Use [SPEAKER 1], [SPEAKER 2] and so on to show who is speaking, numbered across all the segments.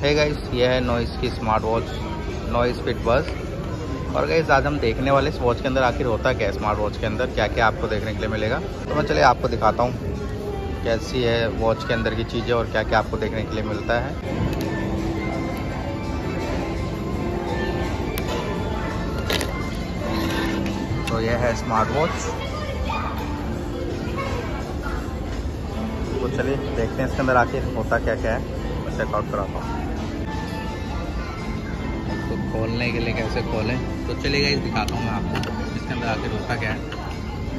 [SPEAKER 1] है गाइस ये है नॉइस की स्मार्ट वॉच नॉइस फिट बस और गाइस आज हम देखने वाले इस वॉच के अंदर आखिर होता क्या है स्मार्ट वॉच के अंदर? क्या क्या आपको देखने के लिए मिलेगा? तो मैं चलिए आपको दिखाता हूँ कैसी है वॉच के अंदर की चीज़ें और क्या क्या आपको देखने के लिए मिलता है। तो यह है स्मार्ट वॉच तो चलिए देखते हैं इसके अंदर आखिर होता क्या क्या है चेकआउट कराता हूँ। तो खोलने के लिए कैसे खोलें? तो चलिए इस दिखाता हूँ मैं आपको इसके अंदर आखिर होता क्या है।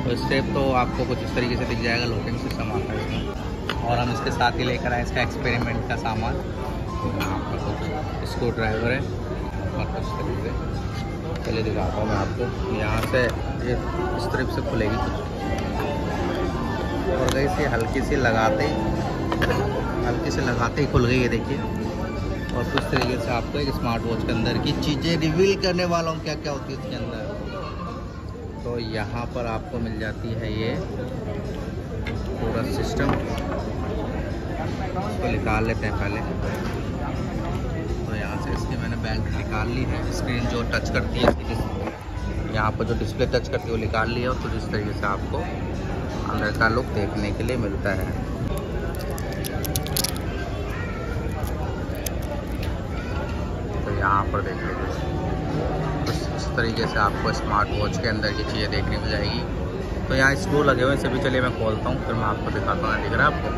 [SPEAKER 1] तो स्टेप तो आपको कुछ इस तरीके से दिख जाएगा लॉकिंग सिस्टम आता है इसमें। और हम इसके साथ ही लेकर आए इसका एक्सपेरिमेंट का सामान। कुछ स्क्रू ड्राइवर है। और कुछ तरीके से। चलिए दिखाता हूँ मैं आपको। यहाँ से ये इस तरफ़ से खुलेगी और गई से हल्की सी लगाते ही हल्की से लगाते ही खुल गई है, देखिए। और उस तरीके से आपको एक स्मार्ट वॉच के अंदर की चीज़ें रिवील करने वाला हूँ क्या क्या होती है इसके अंदर? तो यहाँ पर आपको मिल जाती है ये पूरा सिस्टम इसको निकाल लेते हैं पहले। तो यहाँ से इसकी मैंने बैंक निकाल ली है। स्क्रीन जो टच करती है यहाँ पर जो डिस्प्ले टच करती है वो निकाल ली है और कुछ इस तरीके से आपको अंदर का लुक देखने के लिए मिलता है तो यहाँ पर देख लीजिए इस तरीके से आपको स्मार्ट वॉच के अंदर की चीज़ें देखने मिल जाएगी। तो यहाँ स्क्रू लगे हुए हैं, सभी चलिए मैं खोलता हूँ, फिर मैं आपको दिखाता हूँ, दिख रहा है आपको?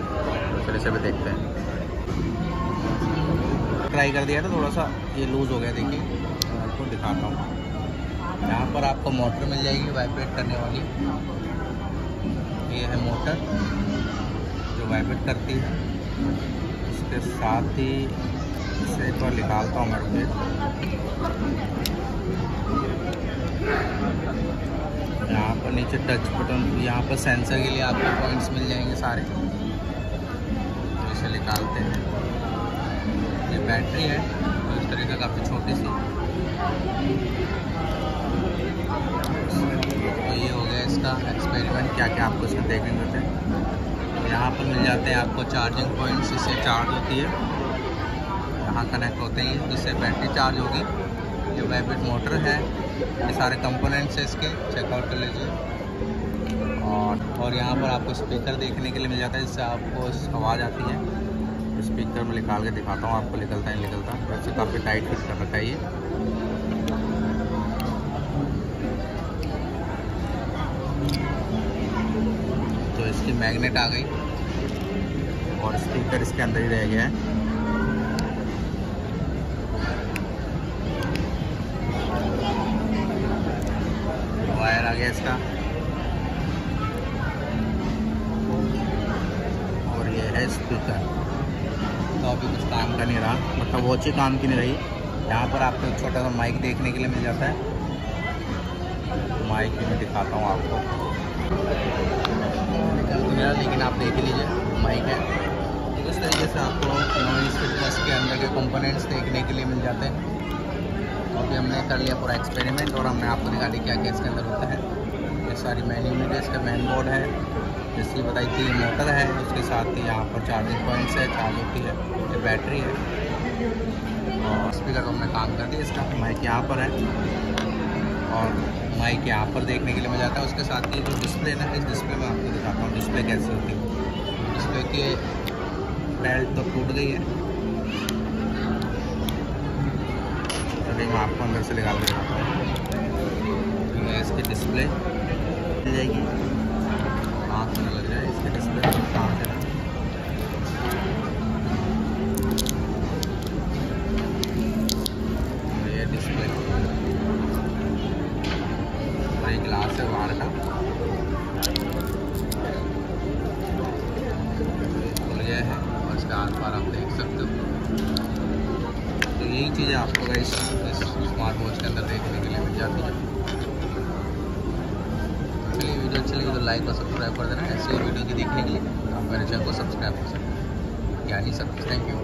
[SPEAKER 1] तो चलिए सभी देखते हैं। ट्राई कर दिया था थोड़ा सा ये लूज़ हो गया, देखिए। मैं आपको दिखाता हूँ। यहाँ पर आपको मोटर मिल जाएगी वाइब्रेट करने वाली। ये है मोटर जो वाइब्रेट करती है। इसके साथ ही इसे एक बार निकालता हूँ मैं यहाँ पर नीचे टच बटन यहाँ पर सेंसर के लिए आपको पॉइंट्स मिल जाएँगे सारे। तो इसे निकालते हैं। ये बैटरी है तो इस तरीके काफ़ी छोटी सी। तो ये हो गया इसका एक्सपेरिमेंट क्या क्या आपको इसमें देखने मिलते यहाँ पर मिल जाते हैं आपको चार्जिंग पॉइंट्स इससे चार्ज होती है। यहाँ कनेक्ट होते हैं। जिससे बैटरी चार्ज होगी। ये वाइब्रेट मोटर है, ये सारे कंपोनेंट्स हैं इसके। चेकआउट कर लीजिए। और और यहाँ पर आपको स्पीकर देखने के लिए मिल जाता है। जिससे आपको आवाज़ आती है। स्पीकर में निकाल के दिखाता हूँ। आपको निकलता है निकलता। वैसे काफ़ी टाइट फिट कर रखा है ये। इसकी मैग्नेट आ गई। और स्पीकर इसके अंदर ही रह गया है वायर आ गया इसका। और ये है स्पीकर तो अभी कुछ काम का नहीं रहा मतलब वॉच ही काम की नहीं रही। यहाँ पर आपको एक छोटा सा माइक देखने के लिए मिल जाता है। माइक भी मैं दिखाता हूँ आपको। मेरा लेकिन आप देख लीजिए माइक है। तो इस तरीके से आपको स्पीड बस के अंदर के कंपोनेंट्स देखने के लिए मिल जाते हैं। अभी हमने कर लिया पूरा एक्सपेरिमेंट और हमने आपको दिखा दिया क्या क्या इसके अंदर होता है। सारी मेन यूनिट है इसका मेन बोर्ड है, जिसकी बताई थी मोटर है, उसके साथ ही यहाँ पर चार्जिंग पॉइंट्स है चार्ज होती है, ये बैटरी है। और स्पीकर हमने काम कर दिया, इसका माइक यहाँ पर है। और माइक यहाँ पर देखने के लिए मज़ा आता है, उसके साथ ही जो डिस्प्ले ना, इस डिस्प्ले में आपको दिखाता हूँ डिस्प्ले कैसी होती है। डिस्प्ले की बेल्ट तो टूट गई है। अभी मैं आपको अंदर से निकाल के दिखाता हूँ। इसकी डिस्प्ले मिल जाएगी। कहाँ से लग जाए इसके डिस्प्ले से ग्लास है। बाहर का। खुल गया है और इसका आस आप देख सकते हो। तो यही चीज़ें आपको इस स्मार्ट वॉच के अंदर देखने के लिए मिल जाती है। चलिए वीडियो अच्छी लगी तो लाइक और सब्सक्राइब कर देना, ऐसे वीडियो की देखने के लिए। आप मेरे चैनल को सब्सक्राइब कर सकते हैं। यानी सब थैंक यू